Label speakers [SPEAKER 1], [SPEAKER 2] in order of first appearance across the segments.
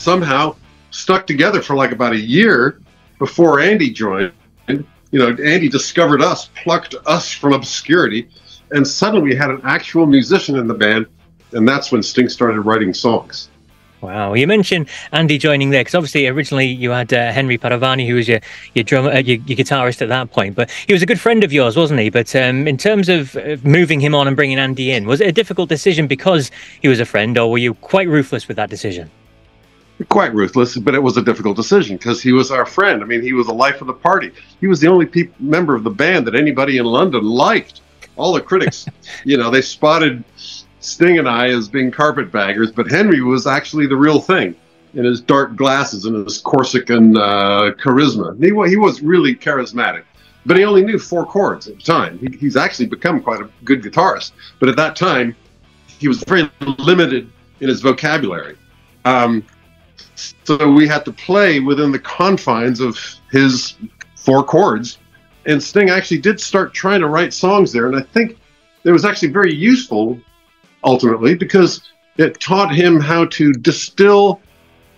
[SPEAKER 1] somehow stuck together for like about a year before Andy joined. You know, Andy discovered us, plucked us from obscurity, and suddenly we had an actual musician in the band, and that's when Sting started writing songs.
[SPEAKER 2] Wow, you mentioned Andy joining there because obviously originally you had uh, Henry Padovani, who was your your drummer, uh, your, your, guitarist at that point. But he was a good friend of yours, wasn't he? But um, in terms of uh, moving him on and bringing Andy in, was it a difficult decision because he was a friend, or were you quite ruthless with that decision?
[SPEAKER 1] Quite ruthless, but it was a difficult decision because he was our friend. I mean, he was the life of the party. He was the only pe- member of the band that anybody in London liked. All the critics, you know, they spotted Sting and I as being carpetbaggers, but Henry was actually the real thing in his dark glasses and his Corsican uh, charisma. He, he was really charismatic, but he only knew four chords at the time. He, he's actually become quite a good guitarist, but at that time, he was very limited in his vocabulary. Um, so we had to play within the confines of his four chords. And Sting actually did start trying to write songs there. And I think it was actually very useful ultimately because it taught him how to distill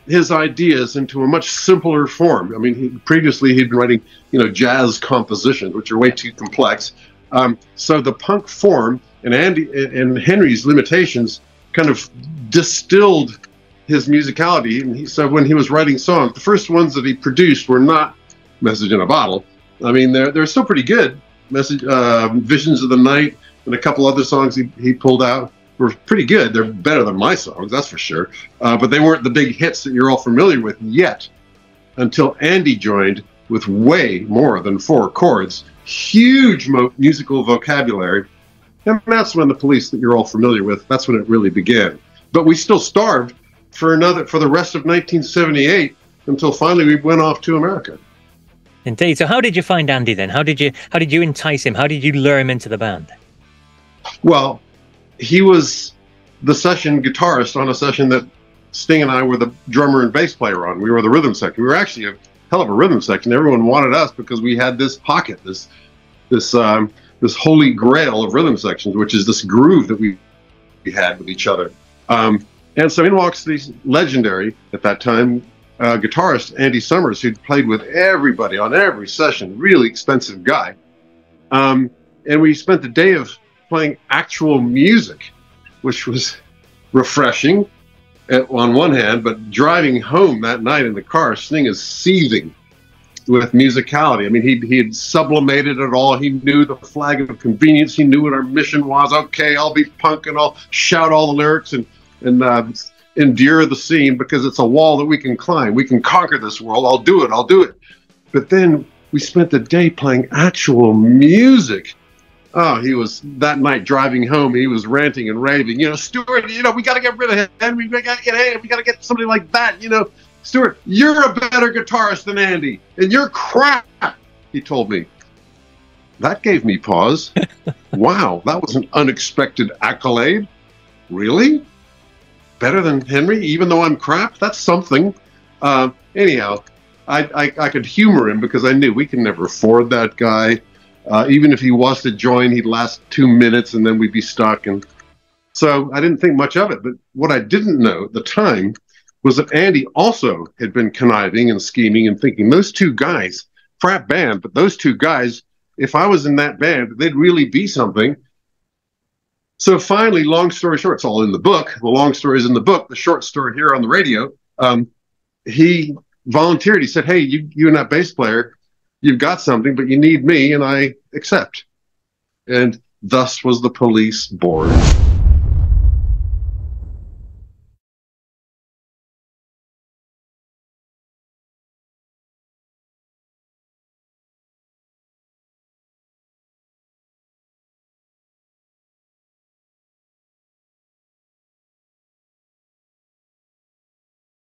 [SPEAKER 1] his ideas into a much simpler form. I mean, he, previously he'd been writing, you know, jazz compositions, which are way too complex. Um, so the punk form and Andy and Henry's limitations kind of distilled his musicality. And he, said when he was writing songs, the first ones that he produced were not "Message in a Bottle." I mean, they're they're still pretty good. Message, uh, "Visions of the Night," and a couple other songs he, he pulled out were pretty good. They're better than my songs, that's for sure. Uh, but they weren't the big hits that you're all familiar with yet until Andy joined with way more than four chords, huge mo- musical vocabulary. And that's when the police that you're all familiar with, that's when it really began. But we still starved for another for the rest of 1978 until finally we went off to America.
[SPEAKER 2] Indeed. So how did you find Andy then? How did you how did you entice him? How did you lure him into the band?
[SPEAKER 1] Well, he was the session guitarist on a session that Sting and I were the drummer and bass player on. We were the rhythm section. We were actually a hell of a rhythm section. Everyone wanted us because we had this pocket, this this um, this holy grail of rhythm sections, which is this groove that we, we had with each other. Um, and so in walks the legendary at that time uh, guitarist Andy Summers, who'd played with everybody on every session, really expensive guy. Um, and we spent the day of playing actual music, which was refreshing on one hand, but driving home that night in the car, Sting is seething with musicality. I mean, he he had sublimated it all. He knew the flag of convenience. He knew what our mission was. Okay, I'll be punk and I'll shout all the lyrics and and uh, endure the scene because it's a wall that we can climb. We can conquer this world. I'll do it. I'll do it. But then we spent the day playing actual music Oh, he was that night driving home. He was ranting and raving. You know, Stewart. You know, we got to get rid of Henry. We got to get hey, we got to get somebody like that. You know, Stewart, you're a better guitarist than Andy, and you're crap. He told me. That gave me pause. wow, that was an unexpected accolade. Really? Better than Henry, even though I'm crap? That's something. Uh, anyhow, I, I, I could humor him because I knew we can never afford that guy uh, even if he was to join, he'd last two minutes and then we'd be stuck. And so I didn't think much of it. But what I didn't know at the time was that Andy also had been conniving and scheming and thinking those two guys, frat band, but those two guys, if I was in that band, they'd really be something. So finally, long story short, it's all in the book. The long story is in the book. The short story here on the radio. Um, he volunteered. He said, "Hey, you, you and that bass player, you've got something, but you need me, and I accept. And thus was the police born.